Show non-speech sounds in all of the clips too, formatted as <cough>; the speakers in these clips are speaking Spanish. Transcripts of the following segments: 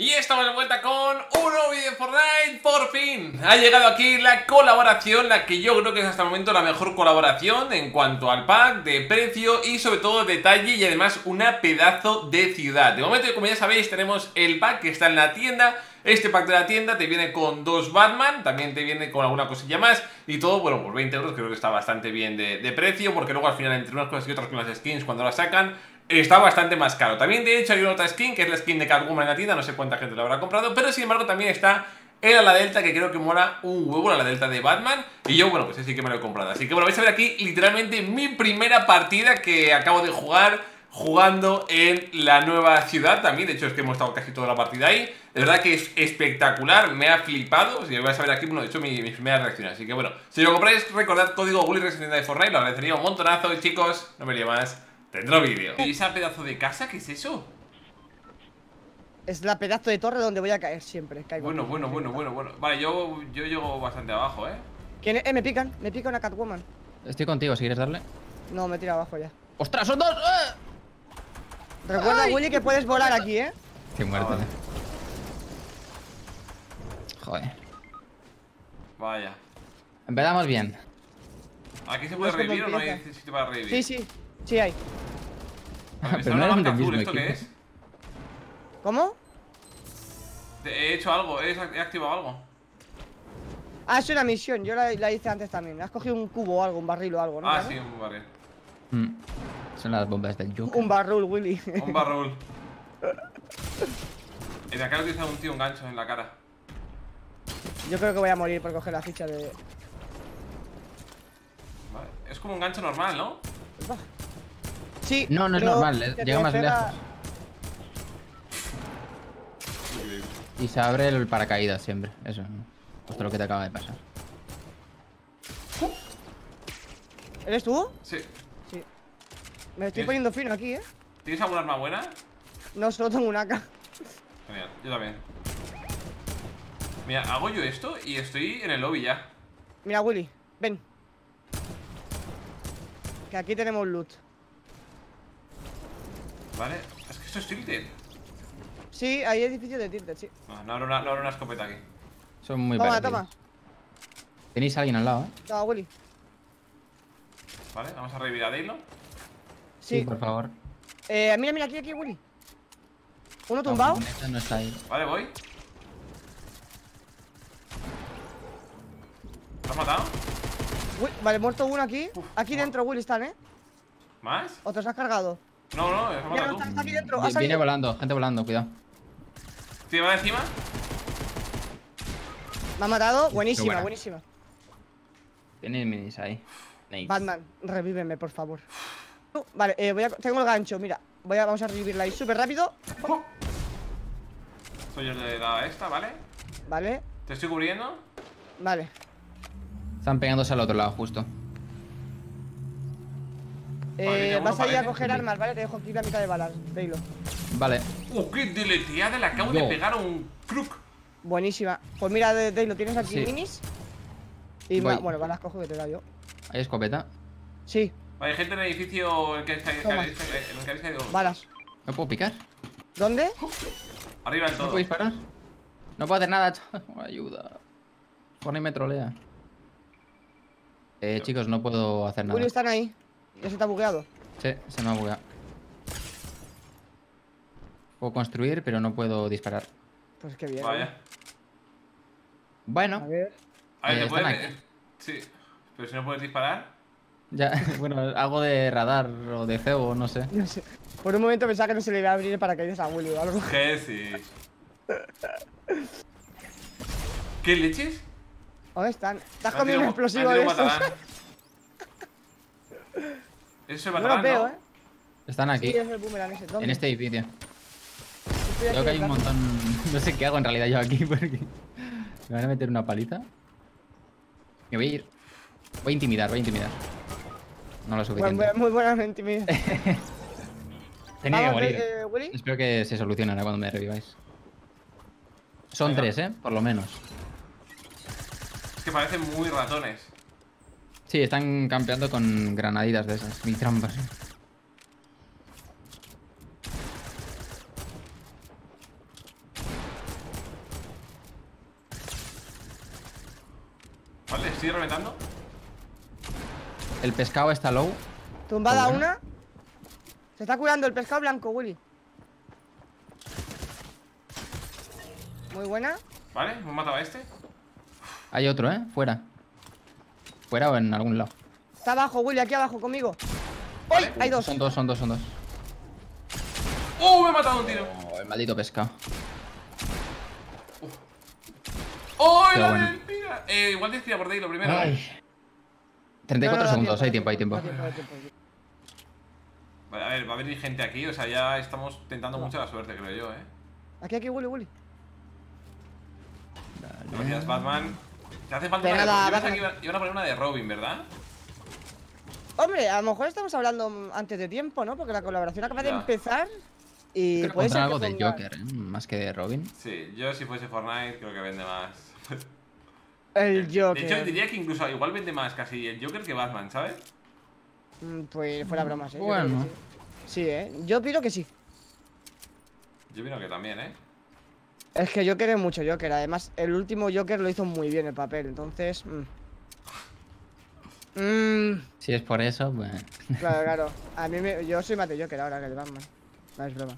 Y estamos de vuelta con un nuevo vídeo de Fortnite, por fin. Ha llegado aquí la colaboración, la que yo creo que es hasta el momento la mejor colaboración En cuanto al pack, de precio y sobre todo detalle y además una pedazo de ciudad. De momento, como ya sabéis, tenemos el pack que está en la tienda. Este pack de la tienda te viene con dos Batman, también te viene con alguna cosilla más y todo, bueno, por 20 euros creo que está bastante bien de, de precio porque luego al final entre unas cosas y otras con las skins cuando las sacan está bastante más caro. También, de hecho, hay otra skin, que es la skin de Catwoman en la no sé cuánta gente lo habrá comprado, pero sin embargo también está el la delta, que creo que mola un huevo, la delta de Batman, y yo, bueno, pues sí que me lo he comprado. Así que, bueno, vais a ver aquí literalmente mi primera partida que acabo de jugar jugando en la nueva ciudad también, de hecho es que hemos estado casi toda la partida ahí, de verdad que es espectacular, me ha flipado, si vais a ver aquí, bueno, de hecho mi, mis primeras reacciones, así que bueno, si lo compráis recordad código Bully de Fortnite, lo agradecería un montonazo y chicos, no me lío más, Tendré vídeo. ¿Y esa pedazo de casa? ¿Qué es eso? Es la pedazo de torre donde voy a caer siempre. bueno, bueno, bueno, bueno, bueno. Vale, yo, yo llego bastante abajo, ¿eh? ¿Quién Eh, me pican, me pica una Catwoman. Estoy contigo, si quieres darle. No, me tira abajo ya. ¡Ostras, son dos! ¡Eh! Recuerda, Willy, que puedes volar aquí, ¿eh? Qué muerte. Ah, Joder. Vaya. Empezamos bien. ¿Aquí se puede revivir o no hay sitio para revivir? Sí, sí. Sí hay. Pero no era azul, ¿esto qué es? ¿Cómo? He hecho algo, he activado algo. Ah, es una misión, yo la, hice antes también. Has cogido un cubo o algo, un barril o algo, ¿no? Ah, sí, un barril. Mm. Son las bombas del Joker. Un barrul, Willy. <laughs> Un barrul. <laughs> y de acá he utilizado un tío un gancho en la cara. Yo creo que voy a morir por coger la ficha de. Vale. Es como un gancho normal, ¿no? Sí. No, no es normal, llega más lejos. Y se abre el paracaídas siempre, eso. Esto es lo que te acaba de pasar. ¿Eres tú? Sí. Sí. Me estoy poniendo fino aquí, ¿eh? ¿Tienes alguna arma buena? No, solo tengo una AK. Genial, yo también. Mira, hago yo esto y estoy en el lobby ya. Mira, Willy, ven. Que aquí tenemos loot. Vale, es que esto es tilted. Sí, hay edificios de tilted, sí. No, no habrá una, una escopeta aquí. Son muy Toma, toma. Tenéis a alguien al lado, eh. Toma, Willy. Vale, vamos a revivir a Daylo. Sí. sí. por favor. Eh, mira, mira, aquí, aquí, Willy. Uno tumbado. No, no está ahí. Vale, voy. ¿Lo has matado? vale, muerto uno aquí. aquí dentro, Willy, están, ¿eh? ¿Más? ¿O te has cargado? No, no, es Mira, no, está aquí dentro. Viene volando, gente volando, cuidado. ¿Te va encima? Me ha matado. Buenísima, buenísima. Tienes minis ahí. Batman, revíveme, por favor. vale, eh, voy a, tengo el gancho, mira. Voy a, vamos a revivirla ahí súper rápido. Soy el de la esta, ¿vale? Vale. ¿Te estoy cubriendo? Vale. Están pegándose al otro lado, justo. Eh, vas a ir a coger armas, ¿vale? Te dejo aquí la mitad de balas, Daylo. Vale. ¡Uh, qué deleteada! Le acabo de pegar a un crook. Buenísima. Pues mira, Daylo, tienes aquí minis. Y bueno, balas cojo que te da yo. ¿Hay escopeta? Sí. Hay gente en el edificio en el que habéis caído. Balas. ¿No puedo picar? ¿Dónde? Arriba en todo. ¿No puedo disparar? No puedo hacer nada, chaval. <laughs> Ayuda. Fortnite me trolea. Eh, chicos, no puedo hacer nada. Julio, están ahí. ¿Ya se te ha bugueado? Sí, se me ha bugueado. Puedo construir, pero no puedo disparar. Pues qué bien. Vaya. Bueno. A ver. A ver, eh, puedes... Sí. Pero si no puedes disparar. Ya, <laughs> bueno, algo de radar o de cebo, no sé. No sé. Por un momento pensaba que no se le iba a abrir el paracaídas a Willy o algo. <laughs> ¿Qué sí? ¿Qué leches? ¿Dónde están? ¿Te has comido un explosivo de <laughs> esos? Eso es no los veo, ¿eh? Están aquí. Sí, es el boomerang ese. En este edificio. Creo que hay un montón. <laughs> No sé qué hago en realidad yo aquí <laughs> porque. Me van a meter una paliza. Me voy a ir. Voy a intimidar, voy a intimidar. No lo suficiente. muy buena intimidad. <laughs> Tenía que morir. Eh, Espero que se solucionará cuando me reviváis. Son tres, ¿eh? Por lo menos. Es que parecen muy ratones. Sí, están campeando con granaditas de esas y trampas. Vale, estoy reventando. El pescado está low. Tumbada una. Se está curando el pescado blanco, Willy. Muy buena. Vale, hemos matado a este. Hay otro, ¿eh? Fuera. Fuera o en algún lado. Está abajo, Willy, aquí abajo conmigo. Vale. ¡Uy! Hay dos. Son dos, son dos, son dos. ¡Oh! Me he matado un tiro. Oh, el maldito pescado. ¡Oh! Qué la bueno. mentira! Eh, igual a por ahí lo primero. Ay. ¿eh? 34 No, segundos, hay tiempo, hay tiempo. Vale, a ver, va a venir gente aquí, o sea, ya estamos tentando mucho la suerte, creo yo, eh. Aquí, aquí, Willy, Willy. Gracias, Batman. Te hace falta una de Yo iban- a poner una de Robin, ¿verdad? Hombre, a lo mejor estamos hablando antes de tiempo, ¿no? Porque la colaboración acaba de empezar. Y Creo puede ser algo del Joker, ¿eh? Más que de Robin. Sí, yo si fuese Fortnite creo que vende más. El Joker. De hecho, diría que incluso igual vende más casi el Joker que Batman, ¿sabes? Mm, Pues fuera bromas, ¿eh? Bueno. Sí. Sí, ¿eh? Yo opino que sí. Yo opino que también, ¿eh? Es que Joker es mucho Joker. Además, el último Joker lo hizo muy bien el papel. Entonces. mm. Mm, Si es por eso, pues. claro, claro. <laughs> A mí me, yo soy más de Joker ahora que de Batman. No es broma.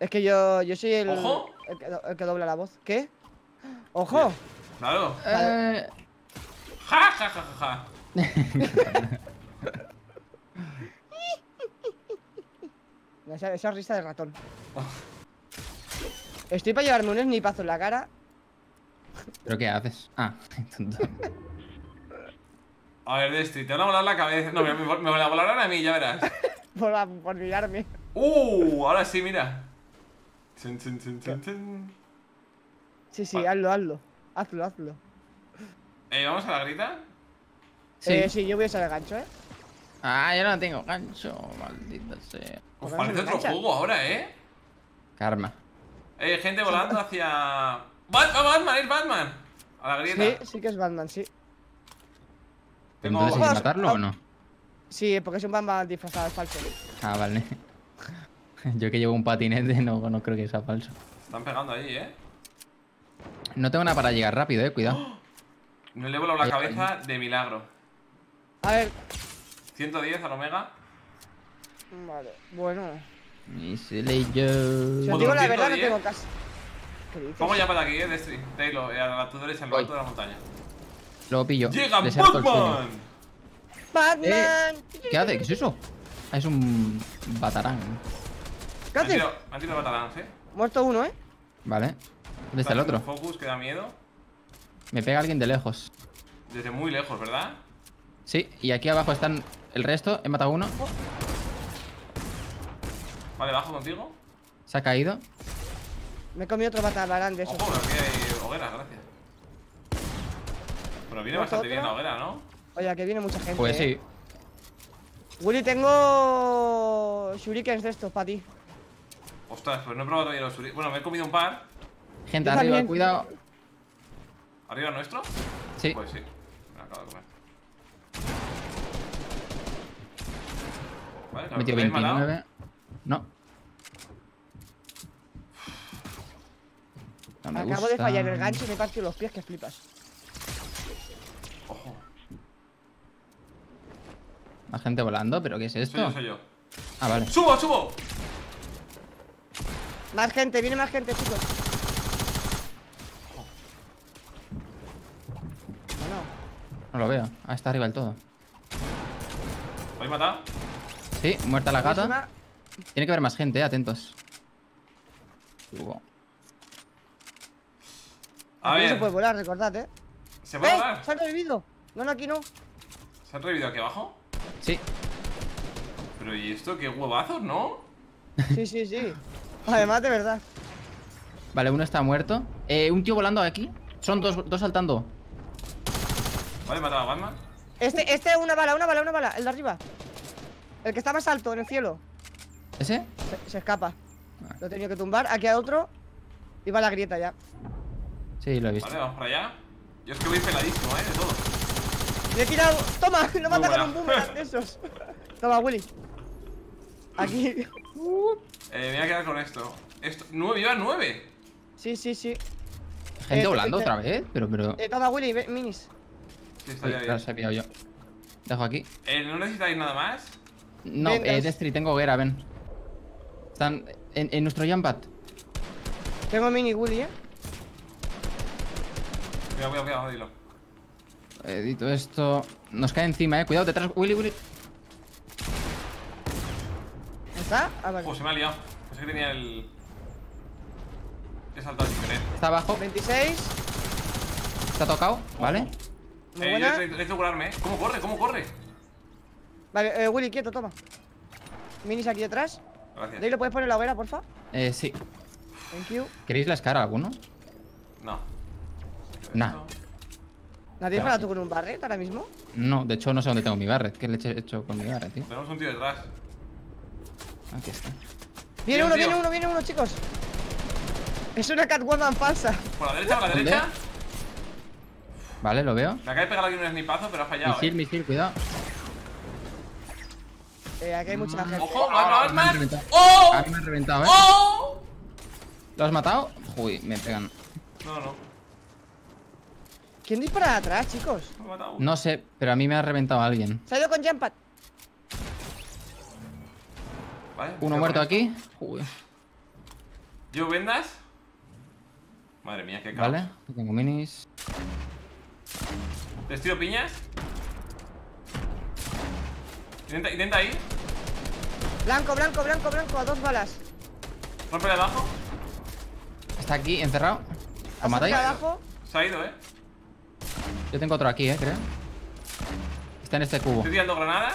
Es que yo, yo soy el, Ojo. el, que, el que dobla la voz. ¿Qué? ¡Ojo! Claro. Eh, Ja, ja, ja, ja, ja. <laughs> Esa, esa risa de ratón. <laughs> Estoy para llevarme un snipazo en la cara. ¿Pero qué haces? Ah, <laughs> tonto. A ver, Destry, te van a volar la cabeza. No, me, me, me la volarán a mí, ya verás. <laughs> Por, por mirarme. ¡Uh! Ahora sí, mira. Sí, sí, Vale. hazlo, hazlo. Hazlo, hazlo. Eh, ¿vamos a la grita? Sí. Eh, sí, yo voy a usar el gancho, ¿eh? Ah, yo no tengo gancho, maldita sea. Uf, Pues parece otro juego ahora, ¿eh? Karma. Eh, gente volando hacia... ¡Bat- ¡Batman! ¡Es Batman! A la grieta. Sí, sí que es Batman, sí. Tengo- Entonces hay que matarlo o no? Sí, porque es un Batman disfrazado, es falso. Ah, vale. <laughs> Yo que llevo un patinete no, no creo que sea falso. Están pegando ahí, ¿eh? No tengo nada para llegar rápido, eh, cuidado. No le he volado la cabeza de milagro. A ver. 110 al Omega. Vale, bueno. Le yo. Si os digo la verdad, no 110. tengo casi. ¿Qué dices? Vamos ya para aquí, eh, Destry. Taylor, eh, a la tu derecha, en lo Voy. alto de la montaña. Luego pillo. ¡Llega. Batman! ¡Batman! ¿Qué hace? ¿Qué es eso? Ah, es un batarán. ¿Qué Me han tirado- me han tirado batalans, eh. Muerto uno, ¿eh? Vale. ¿Dónde está el otro? Focus, que da miedo. Me pega alguien de lejos. Desde muy lejos, ¿verdad? Sí, y aquí abajo están el resto. He matado uno. Vale, bajo contigo. Se ha caído. Me he comido otro batalán de esos. Ojo, aquí hay hogueras, gracias. Pero viene ¿Muerto bastante bien la hoguera, ¿no? Oye, que viene mucha gente. Pues eh. sí. Willy, tengo. Shurikens de estos para ti. Ostras, pues no he probado todavía los suri- Bueno, me he comido un par. Gente Yo arriba, también. cuidado. ¿Arriba nuestro? Sí. Pues sí. Me lo acabo de comer. Vale, He metido ¿lo habéis matado? 29. No. No me Acabo de fallar el gancho y me partido los pies que flipas. Ojo. Más gente volando, ¿pero qué es Soy esto? yo, soy yo. Ah, vale. ¡Subo, subo! Más gente, viene más gente, chicos. Bueno, No lo veo. Ah, está arriba del todo. ¿Lo habéis matado? Sí, muerta la gata. Tiene que haber más gente, eh, atentos. Hugo. A se puede volar, recordad, eh. ¿se puede ¡Eh! volar? ¡Se han revivido! No, no, aquí no. ¿Se han revivido aquí abajo? Sí. Pero ¿y esto? ¿Qué huevazos, no? Sí, sí, sí. Además, de verdad. Vale, uno está muerto. Eh, un tío volando aquí. Son dos, dos saltando. Vale, he matado a Batman. Este, este, una bala, una bala, una bala. El de arriba. El que está más alto, en el cielo. ¿Ese? Se, se escapa. Lo he tenido que tumbar. Aquí hay otro. Y va a la grieta ya. Sí, lo he visto. Vale, vamos para allá. Yo es que voy peladísimo, ¿eh? De todo. Le he tirado. ¡Toma! <laughs> Lo mata con un boomerang de esos. <laughs> Toma, Willy. Aquí. Eh, me voy a quedar con esto. Esto. ¡Nueve! ¡Iba nueve! Sí, sí, sí. Gente Eh, volando eh, otra vez. Pero, pero. Eh, toma, Willy, ve- minis. Sí, estaría claro, bien. se pillado yo. Dejo aquí. Eh, ¿No necesitáis nada más? No, Vengas. eh, Destry, tengo hoguera, ven. Están en, en nuestro jump Tengo mini Willy, eh. Cuidado, cuidado, cuidado, dilo. Edito esto. Nos cae encima, eh. Cuidado, detrás. Willy, Willy. ¿Está? Ah, vale. Oh, se me ha liado. Pensé que tenía el. He saltado sin querer. Está abajo. 26. Está tocado, ¿vale? Muy Eh, buena. yo curarme, eh. ¿Cómo corre? ¿Cómo corre? Vale, eh, Willy, quieto, toma. Minis aquí detrás. ¿De ahí Gracias. lo puedes poner la hoguera, porfa? Eh, sí. Thank you. ¿Queréis la escara alguno? No. Nah. ¿Nadie para tú con un barret ahora mismo? No, de hecho no sé dónde tengo mi barret. ¿Qué le he hecho con mi barret, tío? Tenemos un tío detrás. Aquí está. Viene uno, viene uno, viene uno, chicos. Es una Catwoman falsa. Por la derecha, por la derecha. Vale, lo veo. Me acaba de pegar aquí un snipazo, pero ha fallado. Misil, eh. misil, cuidado. Eh, aquí hay mucha gente. Ojo, Ah, Batman, me han Batman. reventado. ¡Oh! A mí me han reventado, eh. ¡Oh! ¿Lo has matado? Uy, me pegan. No, no. ¿Quién dispara de atrás, chicos? No sé, pero a mí me ha reventado alguien. Se ha ido con Jump Vale, Uno muerto aquí. Uy. ¿Yo vendas? Madre mía, qué caos. Vale, tengo minis. ¿Les tiro piñas? Intenta, intenta ahí. Blanco, blanco, blanco, blanco, a dos balas. Rompe de abajo. Está aquí, encerrado. Ha ¿Lo matáis? abajo. Se ha ido, eh. Yo tengo otro aquí, eh, creo. Está en este cubo. Estoy tirando granadas.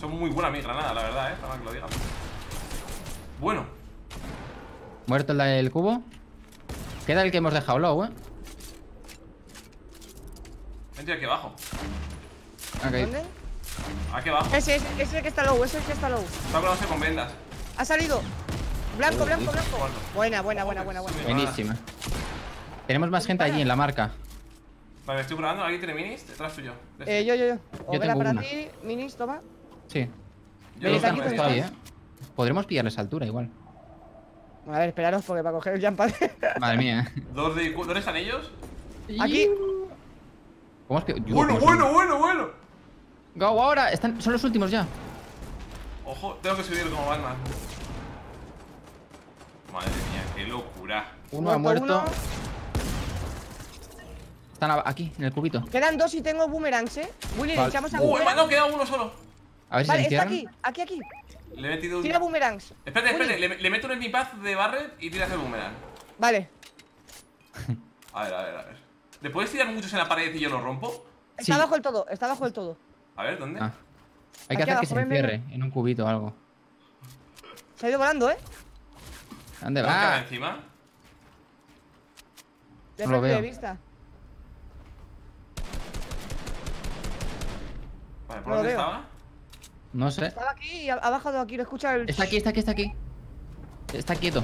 Son muy buenas mis granadas, la verdad, eh. Para que lo digan. Bueno. Muerto el del cubo. Queda el que hemos dejado low, eh. Vente aquí abajo. Ok. ¿Dónde? Aquí abajo. Ese, ese, ese es el que está low, ese es el que está low. Está curándose con vendas. Ha salido. Blanco, blanco, blanco. Buena, buena, buena, buena, buena. Buenísima. Tenemos más gente allí en la marca. Vale, me estoy curando. ¿Alguien tiene minis? Detrás tuyo. Eh, yo, yo, yo. Tengo para una. ti, minis, toma. Sí. Yo no aquí, ahí, eh. Podremos pillarles altura igual. A ver, esperaros porque para coger el jump pad. <laughs> Madre mía. Dos de. ¿Dónde están ellos? Aquí. ¿Cómo es que.? Yo, Bueno, ¿cómo bueno, bueno, bueno. Go ahora. Están... Son los últimos ya. Ojo, tengo que subir como Batman. Madre mía, qué locura. Uno ha muerto. uno. Están aquí, en el cubito. Quedan dos y tengo boomerangs, eh. Willy, le echamos a Uh, me boomerang. ha quedado uno solo. A ver si Vale, se está aquí, aquí, aquí. Le he metido un. Tira boomerangs. Espérate, espérate, le, le meto un snipaz de Barret y tiras el boomerang. Vale. A ver, a ver, a ver. ¿Le puedes tirar muchos en la pared y yo lo rompo? Está Sí. abajo del todo, está abajo del todo. A ver, ¿dónde? Ah. Hay que Aquí hacer que se encierre en un cubito o algo. Se ha ido volando, eh. ¿Dónde ¿Tengo que quedar va? encima? De No lo frente de veo. vista. Vale, ¿por No dónde estaba? No sé. Estaba aquí y ha, ha bajado aquí, lo escucha el. Está aquí, está aquí, está aquí. Está quieto.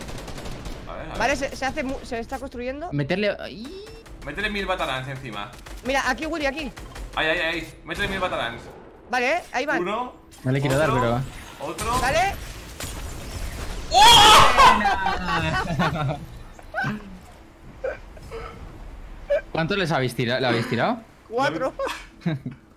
A ver, a ver. Vale, se, se hace. mu- Se está construyendo. Meterle. ¡Ay! Métele mil batarans encima. Mira, aquí, Willy, aquí. Ahí, ahí, ahí. Métele mil batarans. Vale, eh. Ahí van. Uno. No le quiero dar, pero. Otro. Vale. <laughs> ¿Cuántos les habéis tirado? ¿Le habéis tirado? Cuatro. <laughs> <laughs>